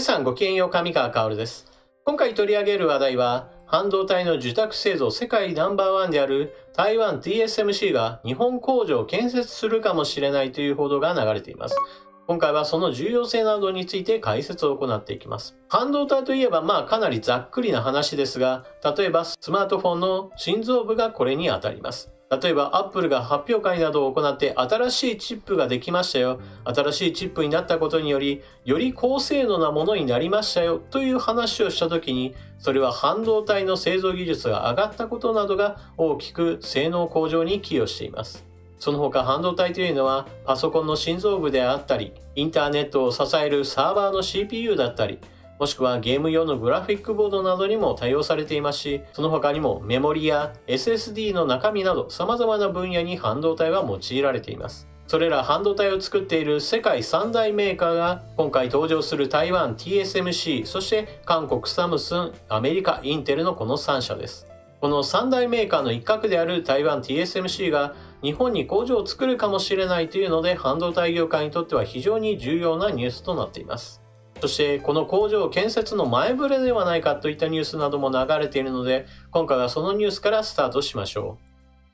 皆さんごきげんよう上川薫です。今回取り上げる話題は、半導体の受託製造世界ナンバーワンである台湾 TSMC が日本工場を建設するかもしれないという報道が流れています。今回はその重要性などについて解説を行っていきます。半導体といえばまあかなりざっくりな話ですが、例えばスマートフォンの心臓部がこれにあたります。例えば、アップルが発表会などを行って新しいチップができましたよ。新しいチップになったことにより、より高性能なものになりましたよという話をしたときに、それは半導体の製造技術が上がったことなどが大きく性能向上に寄与しています。その他半導体というのはパソコンの心臓部であったり、インターネットを支えるサーバーの CPU だったり、もしくはゲーム用のグラフィックボードなどにも対応されていますし、その他にもメモリや SSD の中身など様々な分野に半導体は用いられています。それら半導体を作っている世界三大メーカーが今回登場する台湾 TSMC、そして韓国サムスン、アメリカインテルのこの3社です。この三大メーカーの一角である台湾 TSMC が日本に工場を作るかもしれないというので半導体業界にとっては非常に重要なニュースとなっています。そしてこの工場建設の前触れではないかといったニュースなども流れているので今回はそのニュースからスタートしましょ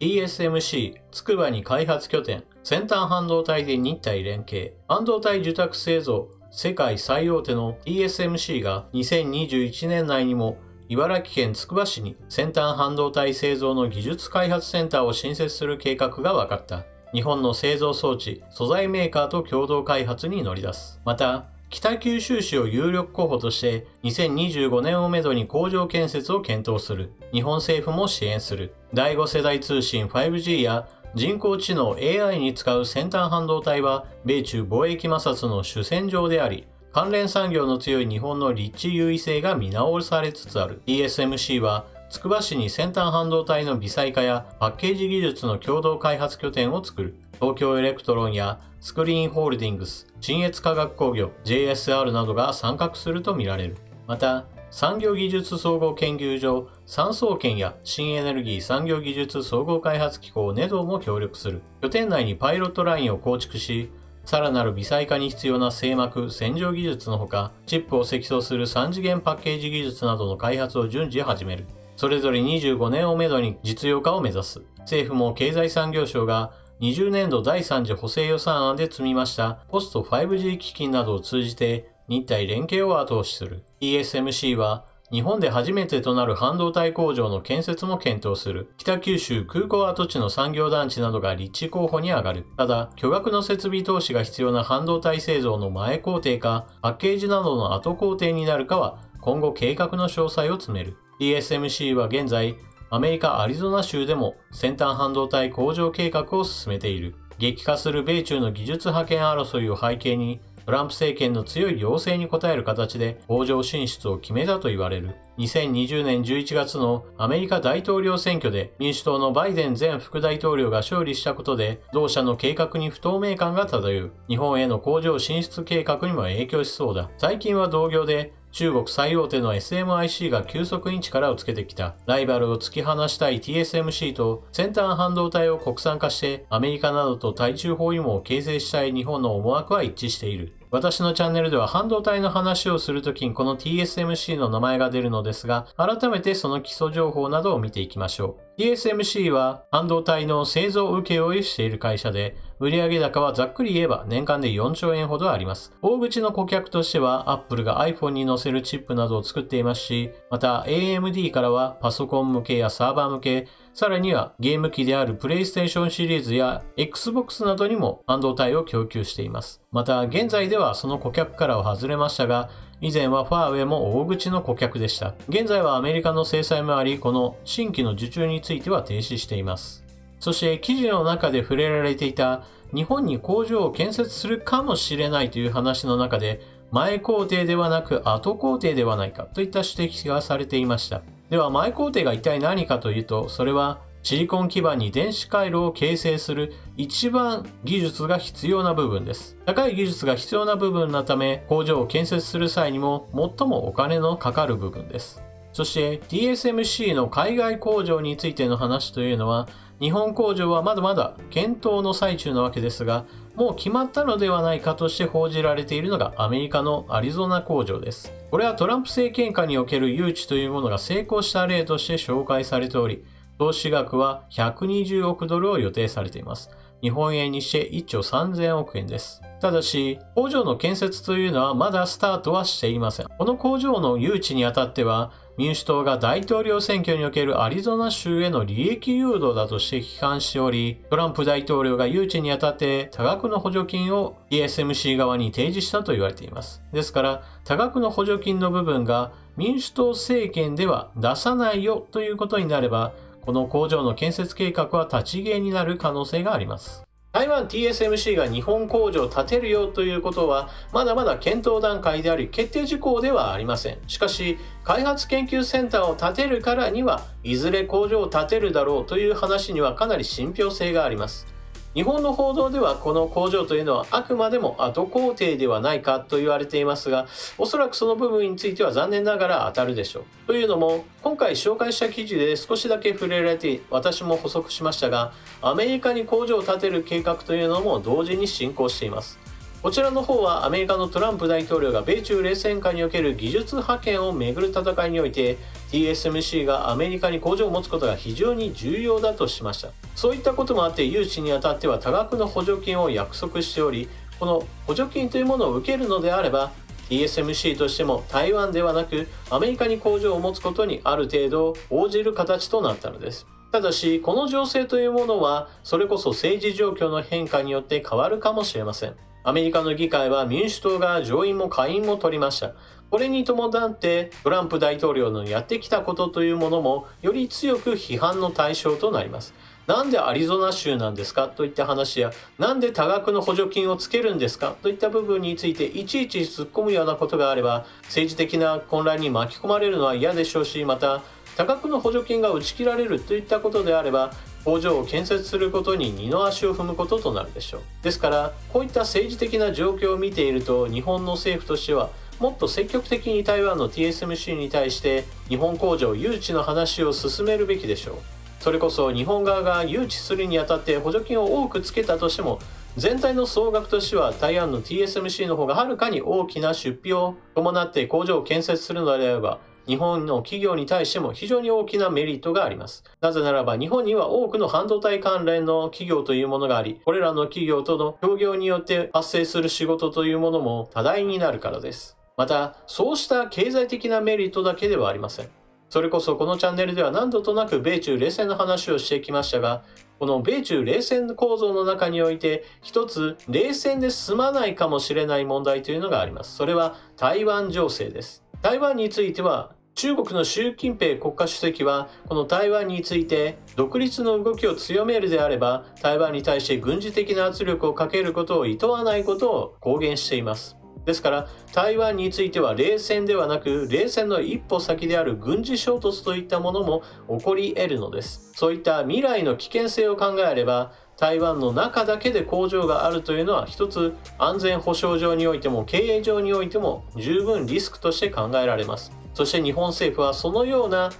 う。TSMC つくばに開発拠点先端半導体で日体連携半導体受託製造世界最大手の TSMC が2021年内にも茨城県つくば市に先端半導体製造の技術開発センターを新設する計画が分かった。日本の製造装置、素材メーカーと共同開発に乗り出す。また、北九州市を有力候補として2025年をめどに工場建設を検討する。日本政府も支援する。第5世代通信 5G や人工知能 AI に使う先端半導体は米中貿易摩擦の主戦場であり、関連産業の強い日本の立地優位性が見直されつつある。TSMC は、つくば市に先端半導体の微細化やパッケージ技術の共同開発拠点を作る。東京エレクトロンやスクリーンホールディングス、信越化学工業、JSR などが参画するとみられる。また、産業技術総合研究所、産総研や新エネルギー産業技術総合開発機構 NEDO も協力する。拠点内にパイロットラインを構築し、さらなる微細化に必要な製膜、洗浄技術のほか、チップを積層する3次元パッケージ技術などの開発を順次始める。それぞれ25年をめどに実用化を目指す。政府も経済産業省が20年度第3次補正予算案で積みましたポスト 5G 基金などを通じて日体連携を後押しする。ESMC は日本で初めてとなる半導体工場の建設も検討する。北九州空港跡地の産業団地などが立地候補に上がる。ただ、巨額の設備投資が必要な半導体製造の前工程か、パッケージなどの後工程になるかは、今後計画の詳細を詰める。TSMC は現在、アメリカ・アリゾナ州でも先端半導体工場計画を進めている。激化する米中の技術覇権争いを背景に、トランプ政権の強い要請に応える形で工場進出を決めたと言われる。2020年11月のアメリカ大統領選挙で民主党のバイデン前副大統領が勝利したことで同社の計画に不透明感が漂う。日本への工場進出計画にも影響しそうだ。最近は同業で中国最大手の SMIC が急速に力をつけてきた。ライバルを突き放したい TSMC と先端半導体を国産化してアメリカなどと対中包囲網を形成したい日本の思惑は一致している。私のチャンネルでは半導体の話をするときにこの TSMC の名前が出るのですが、改めてその基礎情報などを見ていきましょう。TSMC は半導体の製造請負をしている会社で、売上高はざっくり言えば年間で4兆円ほどあります。大口の顧客としては Apple が iPhone に載せるチップなどを作っていますし、また AMD からはパソコン向けやサーバー向け、さらにはゲーム機である PlayStation シリーズや Xbox などにも半導体を供給しています。また現在ではその顧客からは外れましたが、以前はファーウェイも大口の顧客でした。現在はアメリカの制裁もあり、この新規の受注については停止しています。そして記事の中で触れられていた日本に工場を建設するかもしれないという話の中で前工程ではなく後工程ではないかといった指摘がされていました。では前工程が一体何かというとそれはシリコン基板に電子回路を形成する一番技術が必要な部分です。高い技術が必要な部分のため工場を建設する際にも最もお金のかかる部分です。そして TSMC の海外工場についての話というのは日本工場はまだまだ検討の最中なわけですが、もう決まったのではないかとして報じられているのがアメリカのアリゾナ工場です。これはトランプ政権下における誘致というものが成功した例として紹介されており、投資額は120億ドルを予定されています。日本円にして1兆3000億円です。ただし、工場の建設というのはまだスタートはしていません。この工場の誘致にあたっては、民主党が大統領選挙におけるアリゾナ州への利益誘導だとして批判しており、トランプ大統領が誘致にあたって多額の補助金を TSMC 側に提示したと言われています。ですから、多額の補助金の部分が民主党政権では出さないよということになれば、この工場の建設計画は立ち消えになる可能性があります。台湾 TSMC が日本工場を建てるよということは、まだまだ検討段階であり、決定事項ではありません。しかし、開発研究センターを建てるからには、いずれ工場を建てるだろうという話にはかなり信憑性があります。日本の報道ではこの工場というのはあくまでも後工程ではないかと言われていますが、おそらくその部分については残念ながら当たるでしょう。というのも、今回紹介した記事で少しだけ触れられて私も補足しましたが、アメリカに工場を建てる計画というのも同時に進行しています。こちらの方はアメリカのトランプ大統領が米中冷戦下における技術覇権をめぐる戦いにおいて TSMC がアメリカに工場を持つことが非常に重要だとしました。そういったこともあって誘致にあたっては多額の補助金を約束しておりこの補助金というものを受けるのであれば TSMC としても台湾ではなくアメリカに工場を持つことにある程度応じる形となったのです。ただしこの情勢というものはそれこそ政治状況の変化によって変わるかもしれません。アメリカの議会は民主党が上院も下院も取りました。これに伴ってトランプ大統領のやってきたことというものもより強く批判の対象となります。なんでアリゾナ州なんですか？といった話や、なんで多額の補助金をつけるんですか？といった部分についていちいち突っ込むようなことがあれば、政治的な混乱に巻き込まれるのは嫌でしょうし、また、多額の補助金が打ち切られるといったことであれば、工場を建設することに二の足を踏むこととなるでしょう。ですから、こういった政治的な状況を見ていると、日本の政府としては、もっと積極的に台湾の TSMC に対して日本工場誘致の話を進めるべきでしょう。それこそ日本側が誘致するにあたって補助金を多くつけたとしても全体の総額としては台湾の TSMC の方がはるかに大きな出費を伴って工場を建設するのであれば日本の企業に対しても非常に大きなメリットがあります。なぜならば日本には多くの半導体関連の企業というものがあり、これらの企業との協業によって発生する仕事というものも多大になるからです。また、そうした経済的なメリットだけではありません。それこそこのチャンネルでは何度となく米中冷戦の話をしてきましたが、この米中冷戦構造の中において一つ冷戦で済まないかもしれない問題というのがあります。それは台湾情勢です。台湾については中国の習近平国家主席はこの台湾について独立の動きを強めるであれば台湾に対して軍事的な圧力をかけることを厭わないことを公言しています。ですから台湾については冷戦ではなく冷戦の一歩先である軍事衝突といったものも起こり得るのです。そういった未来の危険性を考えれば台湾の中だけで工場があるというのは一つ安全保障上においても経営上においても十分リスクとして考えられます。そして日本政府はそのような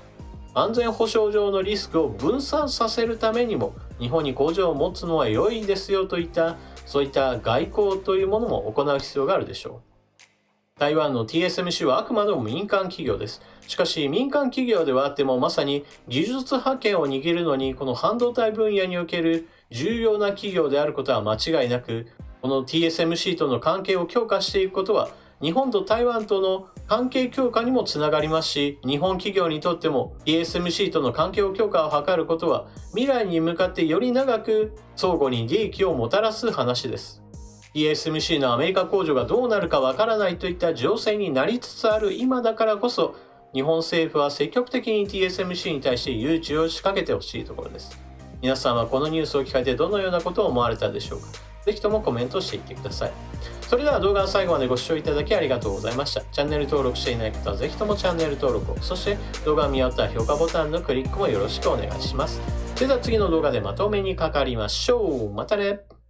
安全保障上のリスクを分散させるためにも日本に工場を持つのは良いですよといったそういった外交というものも行う必要があるでしょう。台湾の TSMC はあくまでも民間企業です。しかし民間企業ではあってもまさに技術覇権を握るのにこの半導体分野における重要な企業であることは間違いなくこの TSMC との関係を強化していくことは日本と台湾との関係強化にもつながりますし、日本企業にとっても ESMC との関係強化を図ることは未来に向かってより長く相互に利益をもたらす話です。ESMC のアメリカ工場がどうなるかわからないといった情勢になりつつある今だからこそ、日本政府は積極的に TSMC に対して誘致を仕掛けてほしいところです。皆さんはこのニュースを聞かれてどのようなことを思われたでしょうかぜひともコメントしていってください。それでは動画の最後までご視聴いただきありがとうございました。チャンネル登録していない方はぜひともチャンネル登録を、そして動画を見終わったら評価ボタンのクリックもよろしくお願いします。それでは次の動画でまとめにかかりましょう。またね